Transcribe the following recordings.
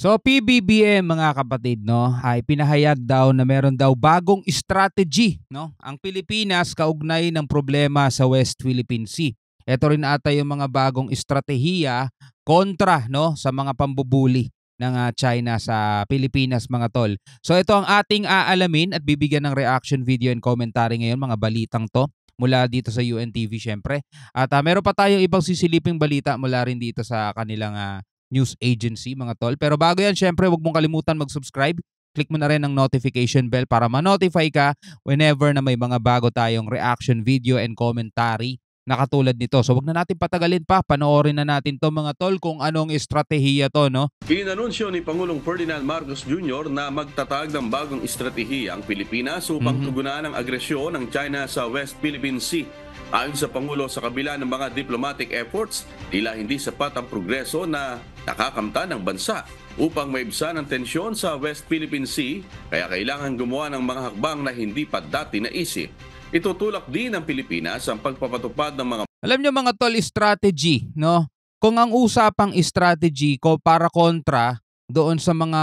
So PBBM mga kapatid no ay pinahayag daw na meron daw bagong strategy no ang Pilipinas kaugnay ng problema sa West Philippine Sea. Ito rin ata yung mga bagong estratehiya kontra no sa mga pambubuli ng uh, China sa Pilipinas mga tol. So ito ang ating aalamin at bibigyan ng reaction video and commentary ngayon mga balitang to mula dito sa UNTV syempre. At uh, meron pa tayong ibang sisiliping balita mula rin dito sa kanilang uh, news agency mga tol. Pero bago yan syempre huwag mong kalimutan mag-subscribe. Click mo na rin ang notification bell para ma-notify ka whenever na may mga bago tayong reaction video and commentary na katulad nito. So wag na natin patagalin pa, panoorin na natin to mga tol kung anong estratehiya to, no? Inanunsyo ni Pangulong Ferdinand Marcos Jr. na magtatag ng bagong estratehiya ang Pilipinas upang mm-hmm. tugunan ang agresyon ng China sa West Philippine Sea. Ayon sa Pangulo sa kabila ng mga diplomatic efforts, tila hindi sapat ang progreso na nakakamta ng bansa upang maibsan ang tensyon sa West Philippine Sea kaya kailangan gumawa ng mga hakbang na hindi pa dati naisip. Itutulak din ng Pilipinas ang pagpapatupad ng mga Alam niyo mga tol, strategy, no? Kung ang usapang strategy ko para kontra doon sa mga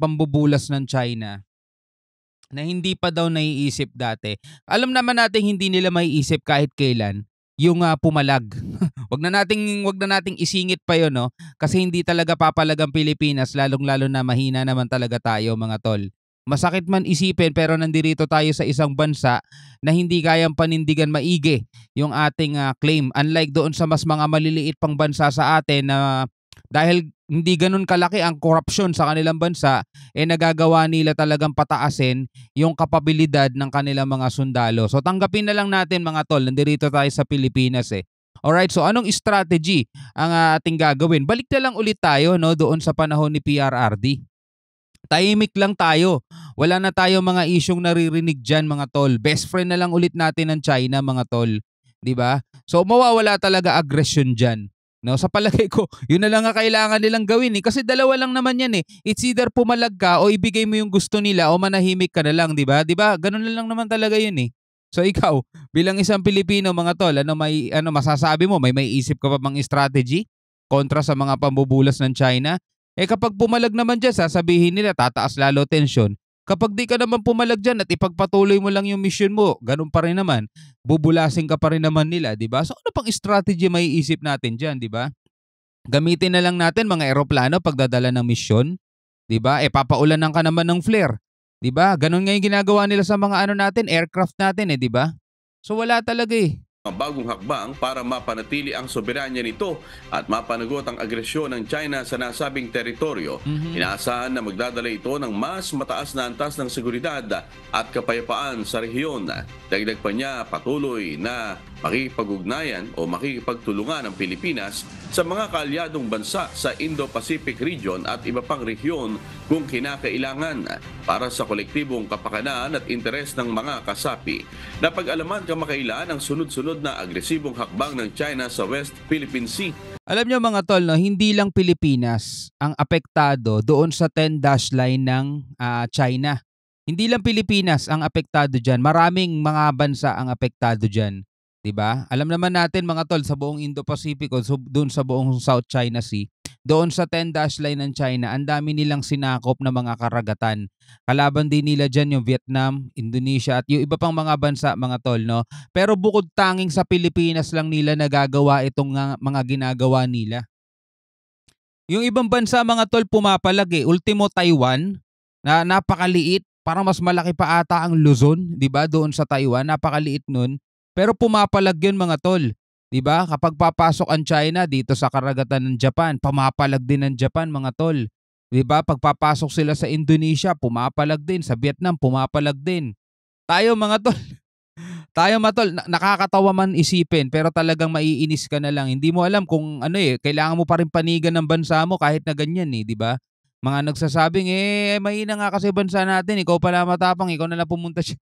pambubulas ng China na hindi pa daw naiisip dati. Alam naman natin hindi nila maiisip kahit kailan yung uh, pumalag. wag na nating wag na nating isingit pa 'yon, no? Kasi hindi talaga papalag ang Pilipinas, lalong-lalo na mahina naman talaga tayo, mga tol. Masakit man isipin pero nandirito tayo sa isang bansa na hindi kayang panindigan maigi yung ating uh, claim. Unlike doon sa mas mga maliliit pang bansa sa atin na uh, dahil hindi ganun kalaki ang korupsyon sa kanilang bansa, eh nagagawa nila talagang pataasin yung kapabilidad ng kanilang mga sundalo. So tanggapin na lang natin mga tol, nandirito tayo sa Pilipinas eh. Alright, so anong strategy ang uh, ating gagawin? Balik na lang ulit tayo no, doon sa panahon ni PRRD. Tahimik lang tayo. Wala na tayo mga isyong naririnig dyan mga tol. Best friend na lang ulit natin ng China mga tol. 'Di ba? So mawawala talaga aggression dyan. No, sa palagay ko, yun na lang ang kailangan nilang gawin eh. Kasi dalawa lang naman yan eh. It's either pumalag ka o ibigay mo yung gusto nila o manahimik ka na lang, di ba? Di ba? Ganun na lang naman talaga yun eh. So ikaw, bilang isang Pilipino mga tol, ano may ano masasabi mo? May may isip ka pa bang strategy kontra sa mga pambubulas ng China? Eh kapag pumalag naman dyan, sasabihin nila tataas lalo tensyon. Kapag di ka naman pumalag dyan at ipagpatuloy mo lang yung mission mo, ganun pa rin naman, bubulasin ka pa rin naman nila, di ba? So ano pang strategy may isip natin dyan, di ba? Gamitin na lang natin mga eroplano pagdadala ng mission, di ba? E papaulanan ka naman ng flare, di ba? Ganun nga yung ginagawa nila sa mga ano natin, aircraft natin eh, di ba? So wala talaga eh bagong hakbang para mapanatili ang soberanya nito at mapanagot ang agresyon ng China sa nasabing teritoryo. Mm-hmm. Inaasahan na magdadala ito ng mas mataas na antas ng seguridad at kapayapaan sa rehiyon. Dagdag pa niya patuloy na makikipag-ugnayan o makikipagtulungan ng Pilipinas sa mga kaalyadong bansa sa Indo-Pacific region at iba pang rehiyon kung kinakailangan para sa kolektibong kapakanan at interes ng mga kasapi. Napag-alaman kamakailan ang sunod-sunod na agresibong hakbang ng China sa West Philippine Sea. Alam niyo mga tol, no, hindi lang Pilipinas ang apektado doon sa 10-dash line ng uh, China. Hindi lang Pilipinas ang apektado diyan, maraming mga bansa ang apektado diyan. 'Di ba? Alam naman natin mga tol sa buong Indo-Pacific o so, doon sa buong South China Sea, doon sa 10 dash line ng China, ang dami nilang sinakop na mga karagatan. Kalaban din nila diyan yung Vietnam, Indonesia at yung iba pang mga bansa mga tol, no? Pero bukod tanging sa Pilipinas lang nila nagagawa itong mga ginagawa nila. Yung ibang bansa mga tol pumapalag eh. Ultimo Taiwan na napakaliit, parang mas malaki pa ata ang Luzon, 'di ba? Doon sa Taiwan, napakaliit nun. Pero pumapalag yun mga tol. 'Di ba? Kapag papasok ang China dito sa karagatan ng Japan, pumapalag din ng Japan mga tol. 'Di ba? Pagpapasok sila sa Indonesia, pumapalag din, sa Vietnam pumapalag din. Tayo mga tol, tayo matol, nakakatawa man isipin pero talagang maiinis ka na lang. Hindi mo alam kung ano eh, kailangan mo pa rin panigan ng bansa mo kahit na ganyan eh, 'di ba? Mga nagsasabing eh mahina nga kasi bansa natin, ikaw pala matapang, ikaw na lang pumunta siya.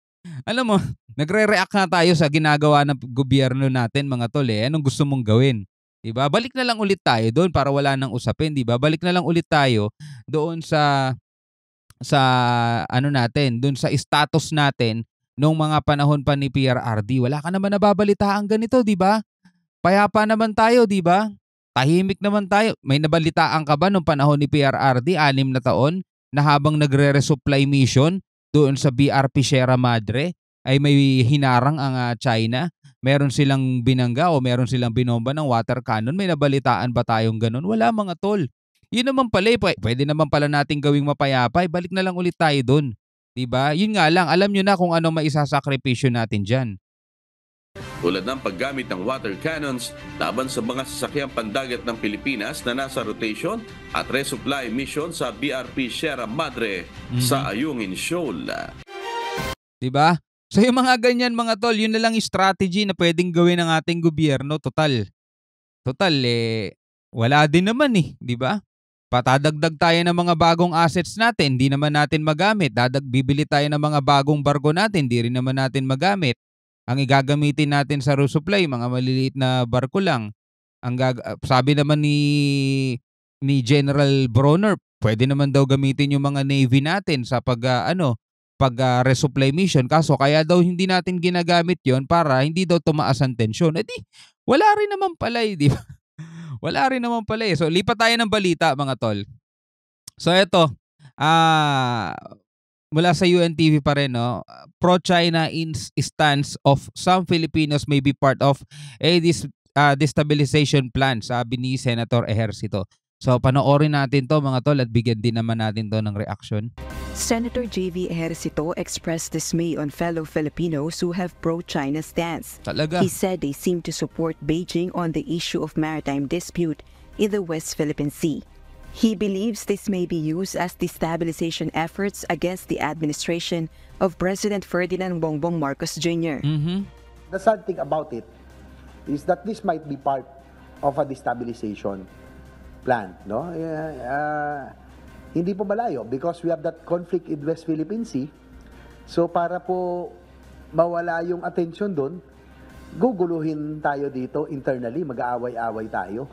Alam mo, nagre-react na tayo sa ginagawa ng gobyerno natin mga tol eh. Anong gusto mong gawin? 'Di ba? Balik na lang ulit tayo doon para wala nang usapin, 'di ba? Balik na lang ulit tayo doon sa sa ano natin, doon sa status natin nung mga panahon pa ni PRRD. Wala ka naman nababalitaan ganito, 'di ba? Payapa naman tayo, 'di ba? tahimik naman tayo. May nabalitaan ka ba nung panahon ni PRRD, anim na taon, na habang nagre-resupply mission doon sa BRP Sierra Madre, ay may hinarang ang uh, China? Meron silang binangga o meron silang binomba ng water cannon? May nabalitaan ba tayong ganun? Wala mga tol. Yun naman pala eh, pwede naman pala nating gawing mapayapa, balik na lang ulit tayo doon. 'Di ba? Yun nga lang, alam niyo na kung ano maisasakripisyo natin diyan. Tulad ng paggamit ng water cannons laban sa mga sasakyang pandagat ng Pilipinas na nasa rotation at resupply mission sa BRP Sierra Madre mm-hmm. sa Ayungin Shoal. 'Di ba? So yung mga ganyan mga tol, yun na lang yung strategy na pwedeng gawin ng ating gobyerno. Total. Total eh wala din naman eh, 'di ba? Patadagdag tayo ng mga bagong assets natin, hindi naman natin magamit. Dadag bibili tayo ng mga bagong barko natin, hindi rin naman natin magamit. Ang igagamitin natin sa resupply, mga maliliit na barko lang. Ang gag- sabi naman ni ni General Bronner, pwede naman daw gamitin yung mga navy natin sa pag uh, ano, pag uh, resupply mission. Kaso kaya daw hindi natin ginagamit 'yon para hindi daw tumaas ang tensyon. Eh di, wala rin naman pala, eh, di ba? Wala rin naman pala eh. So, lipat tayo ng balita mga tol. So, eto. Ah, uh, mula sa UNTV pa rin, no? Pro-China in stance of some Filipinos may be part of a dis, uh, destabilization plan, sabi ni Senator Ejercito. So panoorin natin to mga tol at bigyan din naman natin to ng reaction. Senator J.V. Ejercito expressed dismay on fellow Filipinos who have pro-China stance. Talaga? He said they seem to support Beijing on the issue of maritime dispute in the West Philippine Sea. He believes this may be used as destabilization efforts against the administration of President Ferdinand Bongbong Marcos Jr. Mm-hmm. The sad thing about it is that this might be part of a destabilization plan. No? Uh, hindi po malayo because we have that conflict in West Philippine Sea. So para po mawala yung attention doon, guguluhin tayo dito internally, mag-aaway-away tayo.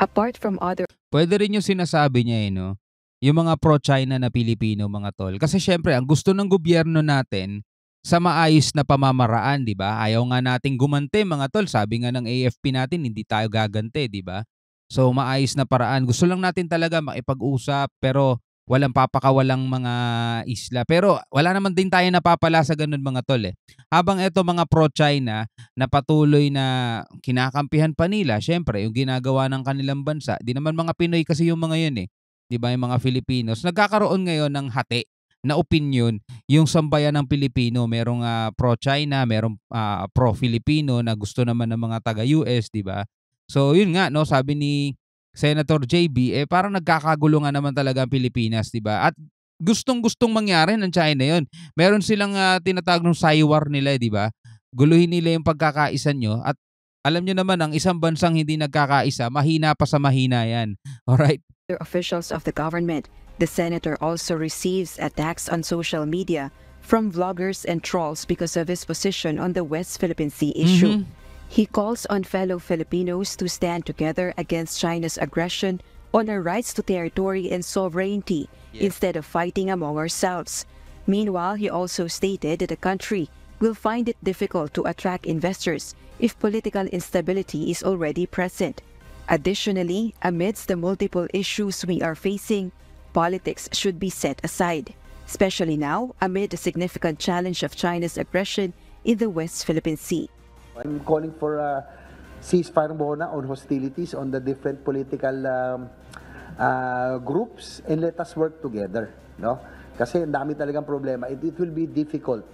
Apart from other... Pwede rin yung sinasabi niya eh, no? Yung mga pro-China na Pilipino, mga tol. Kasi syempre, ang gusto ng gobyerno natin, sa maayos na pamamaraan, 'di ba? Ayaw nga nating gumante mga tol. Sabi nga ng AFP natin, hindi tayo gagante, 'di ba? So maayos na paraan. Gusto lang natin talaga makipag-usap pero walang papakawalang mga isla. Pero wala naman din tayo napapala sa ganun mga tol eh. Habang ito mga pro-China na patuloy na kinakampihan pa nila, syempre yung ginagawa ng kanilang bansa, di naman mga Pinoy kasi yung mga yun eh. Di ba yung mga Filipinos, nagkakaroon ngayon ng hati na opinion yung sambayan ng Pilipino. Merong uh, pro-China, merong uh, pro-Filipino na gusto naman ng mga taga-US, di ba? So yun nga no, sabi ni Senator JB eh parang nagkakagulo nga naman talaga ang Pilipinas, 'di ba? At gustong-gustong mangyari ng China 'yon. Meron silang uh, tinatawag ng Saiwar nila, 'di ba? Guluhin nila yung pagkakaisa nyo at alam nyo naman ang isang bansang hindi nagkakaisa, mahina pa sa mahina 'yan. All right? Officials of the government, the senator also receives attacks on social media from vloggers and trolls because of his position on the West Philippine Sea issue. Mm-hmm. He calls on fellow Filipinos to stand together against China's aggression on our rights to territory and sovereignty yeah. instead of fighting among ourselves. Meanwhile, he also stated that the country will find it difficult to attract investors if political instability is already present. Additionally, amidst the multiple issues we are facing, politics should be set aside, especially now amid the significant challenge of China's aggression in the West Philippine Sea. I'm calling for a ceasefire muna on hostilities on the different political um, uh, groups and let us work together. No? Kasi ang dami talagang problema. It, it will be difficult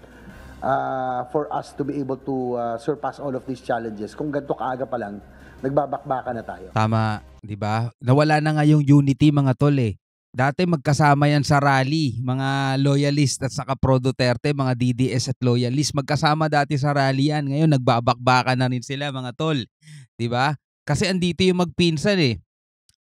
uh, for us to be able to uh, surpass all of these challenges. Kung ganito kaaga pa lang, nagbabakbaka na tayo. Tama, 'di ba? Nawala na nga yung unity mga tol eh. Dati magkasama yan sa rally, mga loyalist at saka pro Duterte, mga DDS at loyalist. Magkasama dati sa rally yan. Ngayon nagbabakbaka na rin sila mga tol. 'Di ba? Kasi andito yung magpinsan eh.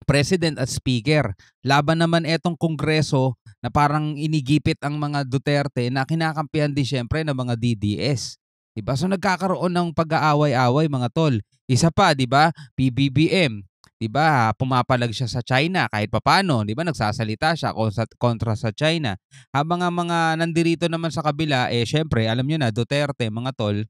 President at Speaker. Laban naman etong kongreso na parang inigipit ang mga Duterte na kinakampihan din syempre ng mga DDS. 'Di ba? So nagkakaroon ng pag-aaway-away mga tol. Isa pa, 'di ba? PBBM 'di ba, pumapalag siya sa China kahit papaano, 'di ba, nagsasalita siya kontra sa China. Habang ang mga nandirito naman sa kabila eh syempre, alam niyo na Duterte, mga tol,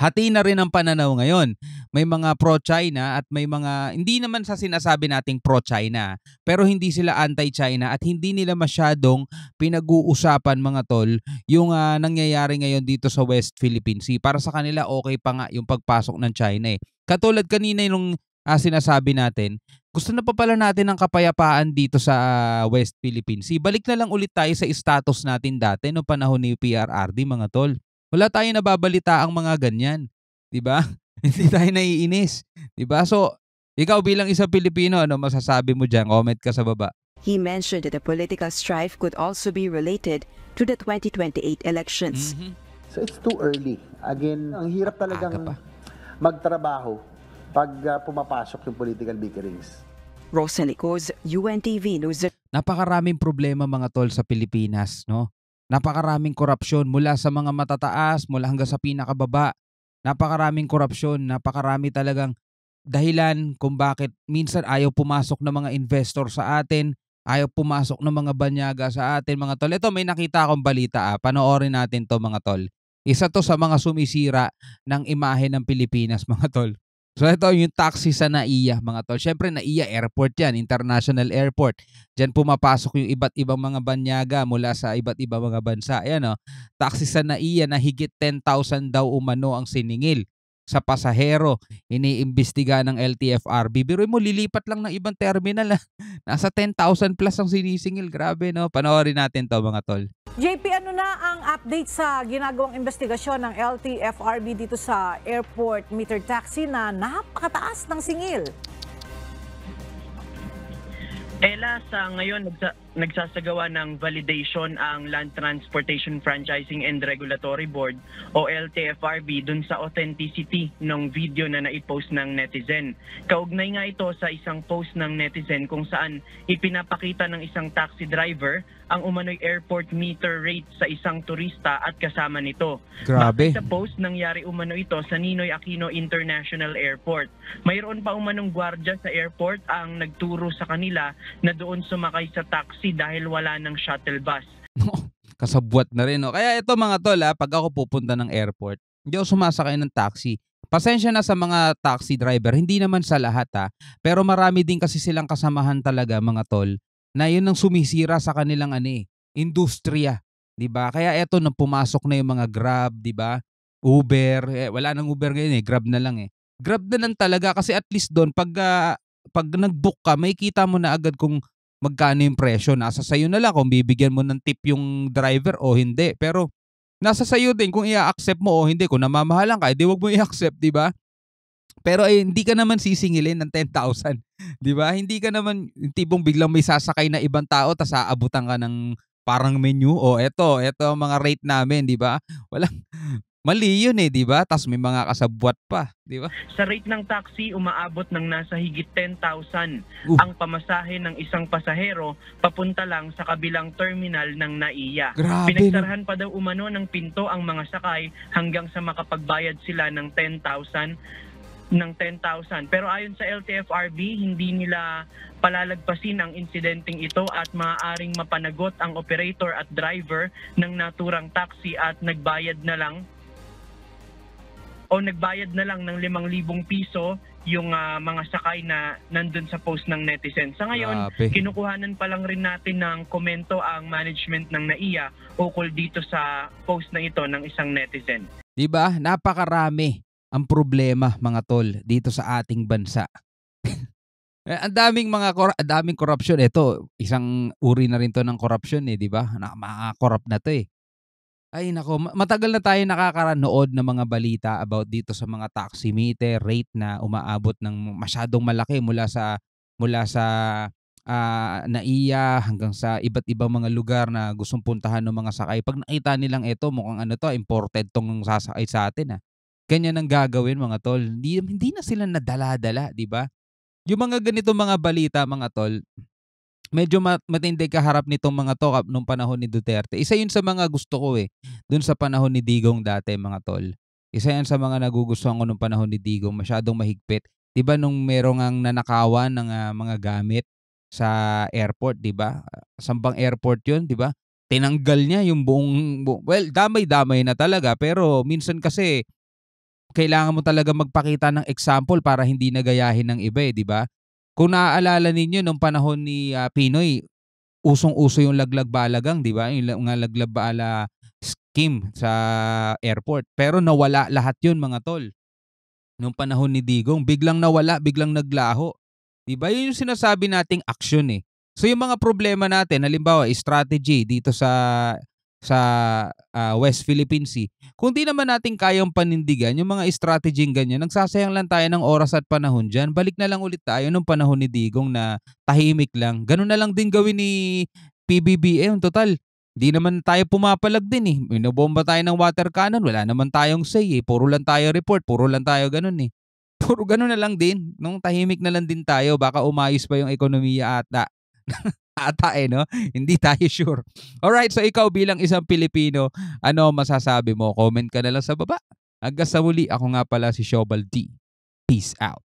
hati na rin ang pananaw ngayon. May mga pro-China at may mga, hindi naman sa sinasabi nating pro-China, pero hindi sila anti-China at hindi nila masyadong pinag-uusapan mga tol yung uh, nangyayari ngayon dito sa West Philippine Sea. Para sa kanila, okay pa nga yung pagpasok ng China eh. Katulad kanina yung uh, sinasabi natin, gusto na pa pala natin ng kapayapaan dito sa West Philippine Sea. Balik na lang ulit tayo sa status natin dati no panahon ni PRRD mga tol. Wala tayong nababalita ang mga ganyan. 'Di ba? Hindi tayo naiinis. 'Di ba? So, ikaw bilang isang Pilipino, ano masasabi mo diyan? Comment ka sa baba. He mentioned that the political strife could also be related to the 2028 elections. Mm-hmm. So it's too early. Again, ang hirap talagang magtrabaho pag uh, pumapasok yung political bickerings. Rosalie Coz, UNTV News. Napakaraming problema mga tol sa Pilipinas, no? Napakaraming korupsyon mula sa mga matataas, mula hanggang sa pinakababa. Napakaraming korupsyon, napakarami talagang dahilan kung bakit minsan ayaw pumasok ng mga investor sa atin, ayaw pumasok ng mga banyaga sa atin mga tol. Ito may nakita akong balita ah. panoorin natin to mga tol. Isa to sa mga sumisira ng imahe ng Pilipinas mga tol. So ito yung taxi sa NAIA mga tol. Siyempre NAIA airport yan, international airport. Diyan pumapasok yung iba't ibang mga banyaga mula sa iba't ibang mga bansa. Ayan o, oh. taxi sa NAIA na higit 10,000 daw umano ang siningil sa pasahero. Iniimbestiga ng LTFRB. Biro mo, lilipat lang ng ibang terminal. Ah. Nasa 10,000 plus ang sinisingil. Grabe no. Panoorin natin to mga tol. JP, ano na ang update sa ginagawang investigasyon ng LTFRB dito sa airport meter taxi na napakataas ng singil? Ella, sa ngayon nagsasagawa ng validation ang Land Transportation Franchising and Regulatory Board o LTFRB dun sa authenticity ng video na naipost ng netizen. Kaugnay nga ito sa isang post ng netizen kung saan ipinapakita ng isang taxi driver ang umano'y airport meter rate sa isang turista at kasama nito. Grabe. Bakit sa post nangyari umano ito sa Ninoy Aquino International Airport. Mayroon pa umanong gwardya sa airport ang nagturo sa kanila na doon sumakay sa taxi dahil wala ng shuttle bus. Kasabwat na rin. No? Kaya ito mga tol, ha, pag ako pupunta ng airport, hindi ako sumasakay ng taxi. Pasensya na sa mga taxi driver, hindi naman sa lahat ha. Pero marami din kasi silang kasamahan talaga mga tol na yun ang sumisira sa kanilang ano eh, industriya, 'di ba? Kaya eto nang pumasok na yung mga Grab, 'di ba? Uber, eh, wala nang Uber ngayon eh, Grab na lang eh. Grab na lang talaga kasi at least doon pag uh, pag nag-book ka, may kita mo na agad kung magkano yung presyo. Nasa sayo na lang kung bibigyan mo ng tip yung driver o hindi. Pero nasa sayo din kung i-accept mo o hindi. Kung namamahalan ka, edi wag mo i-accept, di ba? Pero eh, hindi ka naman sisingilin ng 10,000. 'Di ba? Hindi ka naman tipong biglang may sasakay na ibang tao tapos aabutan ka ng parang menu o eto, eto ang mga rate namin, 'di ba? Walang Mali yun eh, di ba? Tapos may mga kasabwat pa, di ba? Sa rate ng taxi, umaabot ng nasa higit 10,000 uh. ang pamasahe ng isang pasahero papunta lang sa kabilang terminal ng NAIA. Grabe, Pinagsarahan pa daw umano ng pinto ang mga sakay hanggang sa makapagbayad sila ng 10,000 ng 10,000. Pero ayon sa LTFRB, hindi nila palalagpasin ang insidenteng ito at maaaring mapanagot ang operator at driver ng naturang taxi at nagbayad na lang o nagbayad na lang ng 5,000 piso yung uh, mga sakay na nandun sa post ng netizen. Sa ngayon, Grabe. kinukuhanan pa lang rin natin ng komento ang management ng NAIA ukol dito sa post na ito ng isang netizen. 'Di ba? Napakarami ang problema mga tol dito sa ating bansa. eh, ang daming mga kor- daming corruption ito, isang uri na rin to ng corruption eh, 'di ba? Na corrupt na to eh. Ay nako, matagal na tayo nakakanood ng mga balita about dito sa mga taximeter rate na umaabot ng masyadong malaki mula sa mula sa uh, NAIA hanggang sa iba't ibang mga lugar na gustong puntahan ng mga sakay. Pag nakita nilang ito, mukhang ano to, imported tong sasakay sa atin ah ganyan ang gagawin mga tol. Hindi, hindi na sila nadala-dala, di ba? Yung mga ganito mga balita mga tol, medyo matindi kaharap nitong mga to nung panahon ni Duterte. Isa yun sa mga gusto ko eh, dun sa panahon ni Digong dati mga tol. Isa yan sa mga nagugustuhan ko nung panahon ni Digong, masyadong mahigpit. 'Di ba nung merong ang nanakawan ng uh, mga gamit sa airport, 'di ba? Sambang airport 'yun, 'di ba? Tinanggal niya yung buong, buong well, damay-damay na talaga pero minsan kasi kailangan mo talaga magpakita ng example para hindi nagayahin ng iba eh, di ba? Kung naaalala ninyo nung panahon ni uh, Pinoy, usong-uso yung laglag balagang, di ba? Yung mga laglag bala scheme sa airport. Pero nawala lahat yun mga tol. Nung panahon ni Digong, biglang nawala, biglang naglaho. Di ba? Yun yung sinasabi nating action eh. So yung mga problema natin, halimbawa, strategy dito sa sa uh, West Philippine Sea, kung di naman natin kayang panindigan yung mga strategy ganyan, nagsasayang lang tayo ng oras at panahon dyan. Balik na lang ulit tayo nung panahon ni Digong na tahimik lang. Ganun na lang din gawin ni PBBM. Total, di naman tayo pumapalag din eh. Minobomba tayo ng water cannon, wala naman tayong say eh. Puro lang tayo report, puro lang tayo ganun eh. Puro ganun na lang din. Nung tahimik na lang din tayo, baka umayos pa yung ekonomiya ata. ata eh, no? Hindi tayo sure. Alright, so ikaw bilang isang Pilipino, ano masasabi mo? Comment ka na lang sa baba. Hanggang sa muli, ako nga pala si Shobal D. Peace out.